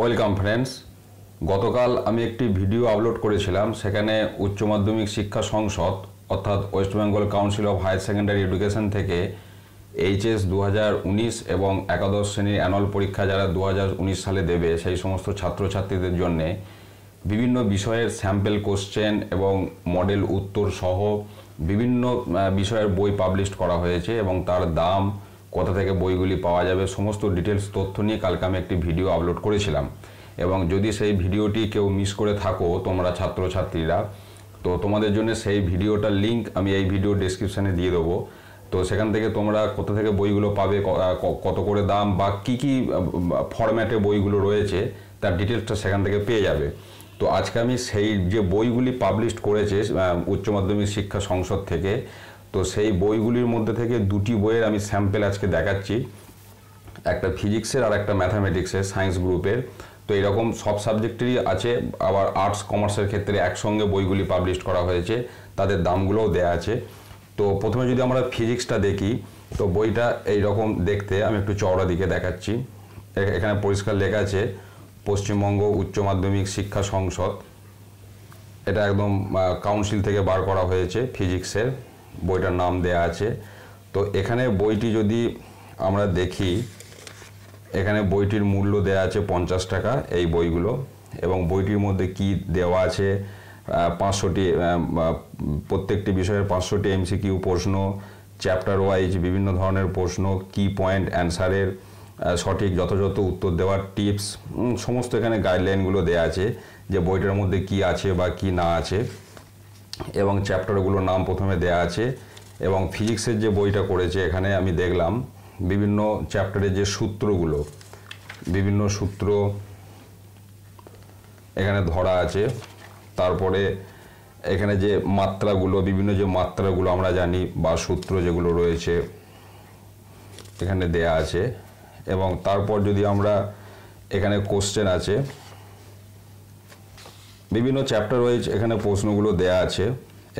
Welcome friends. গতকাল আমি একটি ভিডিও আপলোড করেছিলাম, সেখানে উচ্চ মাধ্যমিক শিক্ষা সংসদ, অর্থাৎ West Bengal Council of Higher Secondary Education থেকে এইচএস দু হাজার উনিশ এবং একাদশ শ্রেণির অ্যানুয়াল পরীক্ষা যারা দু হাজার উনিশ সালে দেবে, সেই সমস্ত ছাত্রছাত্রীদের জন্যে বিভিন্ন বিষয়ের স্যাম্পল কোশ্চেন এবং মডেল উত্তর সহ বিভিন্ন বিষয়ের বই পাবলিশ করা হয়েছে এবং তার দাম কোথা থেকে বইগুলি পাওয়া যাবে, সমস্ত ডিটেলস তথ্য নিয়ে কালকে আমি একটি ভিডিও আপলোড করেছিলাম। এবং যদি সেই ভিডিওটি কেউ মিস করে থাকো, তোমরা ছাত্রছাত্রীরা, তো তোমাদের জন্য সেই ভিডিওটার লিংক আমি এই ভিডিও ডেসক্রিপশানে দিয়ে দেবো। তো সেখান থেকে তোমরা কোথা থেকে বইগুলো পাবে কত করে দাম, বা কি কি ফরম্যাটে বইগুলো রয়েছে, তার ডিটেলসটা সেখান থেকে পেয়ে যাবে। তো আজকে আমি সেই যে বইগুলি পাবলিশ করেছে উচ্চ মাধ্যমিক শিক্ষা সংসদ থেকে তো সেই বইগুলির মধ্যে থেকে দুটি বইয়ের আমি স্যাম্পেল আজকে দেখাচ্ছি। একটা ফিজিক্সের আর একটা ম্যাথামেটিক্সের, সায়েন্স গ্রুপের। তো এরকম সব সাবজেক্টেরই আছে, আবার আর্টস, কমার্সের ক্ষেত্রে একসঙ্গে বইগুলি পাবলিশ করা হয়েছে, তাদের দামগুলোও দেয়া আছে। তো প্রথমে যদি আমরা ফিজিক্সটা দেখি, তো বইটা এই রকম দেখতে, আমি একটু চওড়া দিকে দেখাচ্ছি। এখানে পরিষ্কার লেখা আছে, পশ্চিমবঙ্গ উচ্চ মাধ্যমিক শিক্ষা সংসদ। এটা একদম কাউন্সিল থেকে বার করা হয়েছে ফিজিক্সের। বইটার নাম দেয়া আছে। তো এখানে বইটি যদি আমরা দেখি, এখানে বইটির মূল্য দেয়া আছে পঞ্চাশ টাকা এই বইগুলো এবং বইটির মধ্যে কি দেওয়া আছে পাঁচশোটি প্রত্যেকটি বিষয়ের পাঁচশোটি এমসিকিউ প্রশ্ন চ্যাপ্টার ওয়াইজ বিভিন্ন ধরনের প্রশ্ন কি পয়েন্ট অ্যান্সারের সঠিক যথাযথ উত্তর দেওয়ার টিপস সমস্ত এখানে গাইডলাইনগুলো দেওয়া আছে যে বইটার মধ্যে কি আছে বা কি না আছে। এবং চ্যাপ্টারগুলোর নাম প্রথমে দেয়া আছে এবং ফিজিক্সের যে বইটা করেছে, এখানে আমি দেখলাম বিভিন্ন চ্যাপ্টারের যে সূত্রগুলো, বিভিন্ন সূত্র এখানে ধরা আছে। তারপরে এখানে যে মাত্রাগুলো, বিভিন্ন যে মাত্রাগুলো আমরা জানি বা সূত্র যেগুলো রয়েছে, এখানে দেয়া আছে। এবং তারপর যদি আমরা এখানে কোশ্চেন আছে বিভিন্ন চ্যাপ্টার ওয়াইজ এখানে প্রশ্নগুলো দেয়া আছে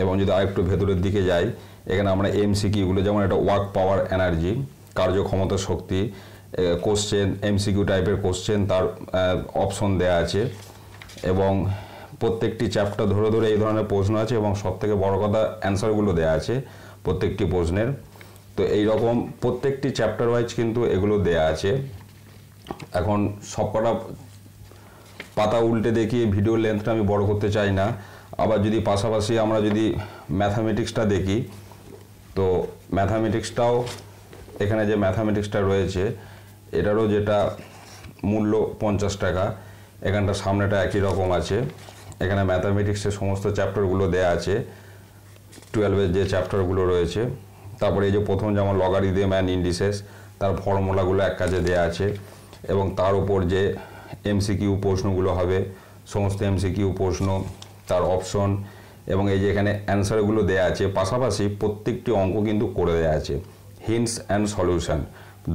এবং যদি আরেকটু ভেতরের দিকে যাই, এখানে আমরা এমসিকিউগুলো যেমন একটা ওয়ার্ক পাওয়ার এনার্জি কার্যক্ষমতা শক্তি কোশ্চেন এমসিকিউ টাইপের কোশ্চেন তার অপশন দেয়া আছে। এবং প্রত্যেকটি চ্যাপ্টার ধরে ধরে এই ধরনের প্রশ্ন আছে এবং সব থেকে বড় কথা অ্যান্সারগুলো দেয়া আছে প্রত্যেকটি প্রশ্নের। তো এই রকম প্রত্যেকটি চ্যাপ্টার ওয়াইজ কিন্তু এগুলো দেয়া আছে। এখন সবকটা পাতা উল্টে দেখিয়ে ভিডিও লেন্থটা আমি বড় করতে চাই না। আবার যদি পাশাপাশি আমরা যদি ম্যাথামেটিক্সটা দেখি, তো ম্যাথামেটিক্সটাও এখানে যে ম্যাথামেটিক্সটা রয়েছে, এটারও যেটা মূল্য পঞ্চাশ টাকা, এখানটা সামনেটা একই রকম আছে। এখানে ম্যাথামেটিক্সের সমস্ত চ্যাপ্টারগুলো দেয়া আছে টুয়েলভের যে চ্যাপ্টারগুলো রয়েছে। তারপরে এই যে প্রথম যেমন লগারিদম অ্যান্ড ইন্ডিসেস তার ফর্মুলাগুলো এক কাজে দেয়া আছে। এবং তার উপর যে এমসিকিউ প্রশ্নগুলো হবে, সমস্ত এমসিকিউ প্রশ্ন, তার অপশন এবং এই যে এখানে অ্যান্সারগুলো দেয়া আছে, পাশাপাশি প্রত্যেকটি অঙ্ক কিন্তু করে দেয়া আছে। হিন্টস অ্যান্ড সলিউশন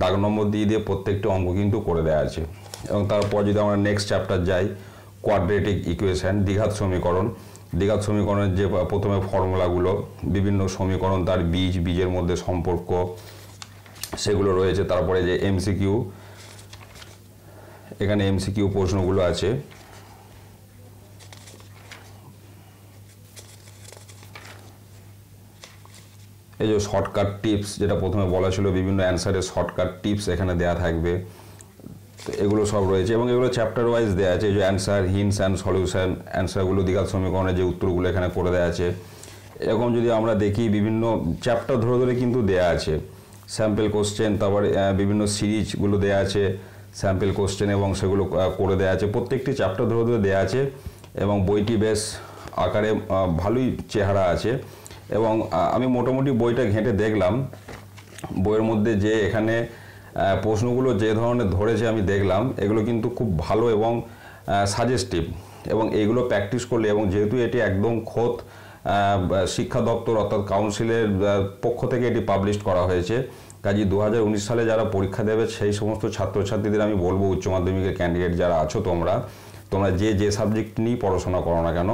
দাগ নম্বর দিয়ে দিয়ে প্রত্যেকটি অঙ্ক কিন্তু করে দেয়া আছে। এবং তারপর যদি আমরা নেক্সট চ্যাপ্টার যাই কোয়াড্রেটিক ইকুয়েশন দ্বিঘাত সমীকরণ। দ্বিঘাত সমীকরণের যে প্রথমে ফর্মুলাগুলো বিভিন্ন সমীকরণ, তার বীজ, বীজের মধ্যে সম্পর্ক, সেগুলো রয়েছে। তারপরে যে এমসিকিউ এখানে এমসিকিউ প্রশ্নগুলো আছে। এই যে শর্টকাট টিপস যেটা প্রথমে বলা ছিল, বিভিন্ন অ্যান্সারের শর্টকাট টিপস এখানে দেয়া থাকবে। এগুলো সব রয়েছে এবং এগুলো চ্যাপ্টার ওয়াইজ দেওয়া আছে। এই যে অ্যান্সার হিন্টস অ্যান্ড সলিউশন অ্যান্সারগুলো দ্বিঘাত সমীকরণের যে উত্তরগুলো এখানে করে দেওয়া আছে। এরকম যদি আমরা দেখি, বিভিন্ন চ্যাপ্টার ধরে ধরে কিন্তু দেয়া আছে। স্যাম্পল কোশ্চেন তারপর বিভিন্ন সিরিজগুলো দেয়া আছে। স্যাম্পল কোশ্চেন এবং সেগুলো করে দেওয়া আছে। প্রত্যেকটি চ্যাপ্টার ধরে ধরে দেওয়া আছে এবং বইটি বেশ আকারে ভালোই চেহারা আছে এবং আমি মোটামুটি বইটা ঘেঁটে দেখলাম। বইয়ের মধ্যে যে এখানে প্রশ্নগুলো যে ধরনের ধরেছে আমি দেখলাম, এগুলো কিন্তু খুব ভালো এবং সাজেস্টিভ এবং এইগুলো প্র্যাকটিস করলে এবং যেহেতু এটি একদম খোদ শিক্ষা দপ্তর অর্থাৎ কাউন্সিলের পক্ষ থেকে এটি পাবলিশ করা হয়েছে কাজী দু সালে যারা পরীক্ষা দেবে, সেই সমস্ত ছাত্রছাত্রীদের আমি বলব, উচ্চ মাধ্যমিকের ক্যান্ডিডেট যারা আছো তোমরা তোমরা যে যে সাবজেক্ট নিয়েই পড়াশোনা করো না কেন,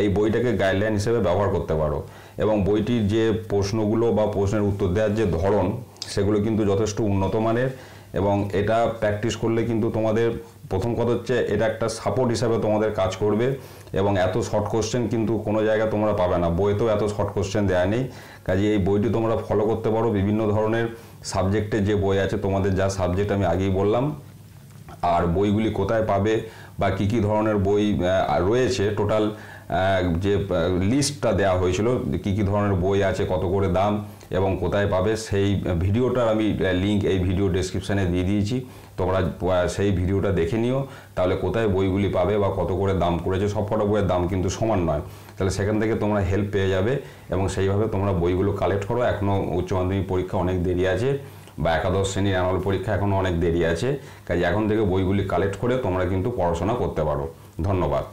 এই বইটাকে গাইডলাইন হিসেবে ব্যবহার করতে পারো। এবং বইটির যে প্রশ্নগুলো বা প্রশ্নের উত্তর দেওয়ার যে ধরন, সেগুলো কিন্তু যথেষ্ট উন্নত মানের। এবং এটা প্র্যাকটিস করলে কিন্তু তোমাদের প্রথম কথা হচ্ছে এটা একটা সাপোর্ট হিসাবে তোমাদের কাজ করবে এবং এত শর্ট কোশ্চেন কিন্তু কোনো জায়গায় তোমরা পাবে না। বইতেও এত শর্ট কোশ্চেন দেওয়া নেই। কাজে এই বইটি তোমরা ফলো করতে পারো। বিভিন্ন ধরনের সাবজেক্টে যে বই আছে, তোমাদের যা সাবজেক্ট আমি আগেই বললাম, আর বইগুলি কোথায় পাবে বা কি কি ধরনের বই রয়েছে টোটাল যে লিস্টটা দেওয়া হয়েছিল, কি কি ধরনের বই আছে, কত করে দাম এবং কোথায় পাবে সেই ভিডিওটার আমি লিঙ্ক এই ভিডিও ডেসক্রিপশানে দিয়ে দিয়েছি। তোমরা সেই ভিডিওটা দেখে নিও। তাহলে কোথায় বইগুলি পাবে বা কত করে দাম করেছে, সব কটা বইয়ের দাম কিন্তু সমান নয়। তাহলে সেখান থেকে তোমরা হেল্প পেয়ে যাবে এবং সেইভাবে তোমরা বইগুলো কালেক্ট করো। এখনও উচ্চ মাধ্যমিক পরীক্ষা অনেক দেরি আছে বা একাদশ শ্রেণির অ্যানুয়াল পরীক্ষা এখনও অনেক দেরি আছে। কাজে এখন থেকে বইগুলি কালেক্ট করে তোমরা কিন্তু পড়াশোনা করতে পারো। ধন্যবাদ।